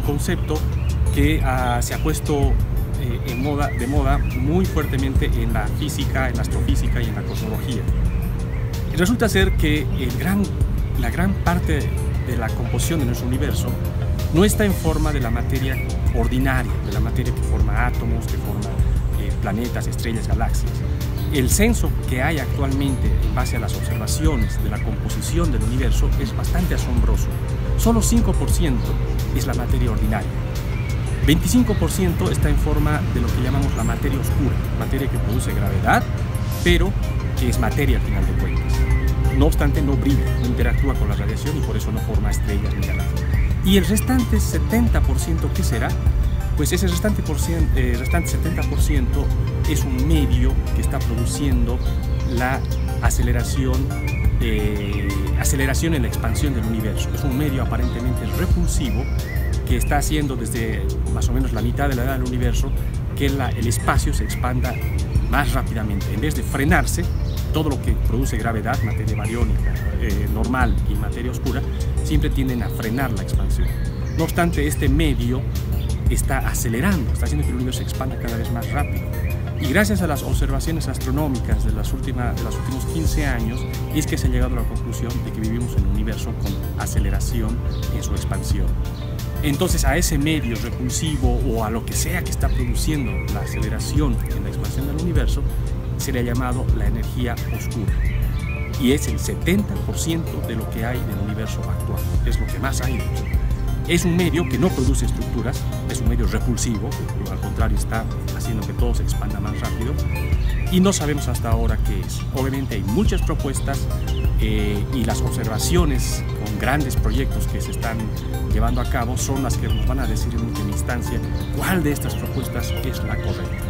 concepto que ah, se ha puesto eh, en moda, de moda muy fuertemente en la física, en la astrofísica y en la cosmología. resulta ser que el gran, la gran parte de la composición de nuestro universo no está en forma de la materia ordinaria, de la materia que forma átomos, que forma eh, planetas, estrellas, galaxias. El censo que hay actualmente en base a las observaciones de la composición del universo es bastante asombroso. Solo 5% es la materia ordinaria. 25% está en forma de lo que llamamos la materia oscura, materia que produce gravedad, pero que es materia al final de cuentas. No obstante, no brilla, no interactúa con la radiación y por eso no forma estrellas ni galaxias. Y el restante 70%, ¿qué será? Pues ese restante, por eh, restante 70% es un medio que está produciendo la aceleración, eh, aceleración en la expansión del universo. Es un medio aparentemente repulsivo que está haciendo desde más o menos la mitad de la edad del universo que el espacio se expanda más rápidamente. En vez de frenarse, todo lo que produce gravedad, materia bariónica eh, normal y materia oscura, siempre tienden a frenar la expansión. No obstante, este medio está acelerando, está haciendo que el universo se expanda cada vez más rápido. Y gracias a las observaciones astronómicas de, las últimas, de los últimos 15 años, es que se ha llegado a la conclusión de que vivimos en un universo con aceleración en su expansión. Entonces a ese medio repulsivo o a lo que sea que está produciendo la aceleración en la expansión del universo, se le ha llamado la energía oscura. Y es el 70% de lo que hay en el universo actual, es lo que más hay. Es un medio que no produce estructuras, es un medio repulsivo, al contrario está haciendo que todo se expanda más rápido y no sabemos hasta ahora qué es. Obviamente hay muchas propuestas eh, y las observaciones con grandes proyectos que se están llevando a cabo son las que nos van a decir en última instancia cuál de estas propuestas es la correcta.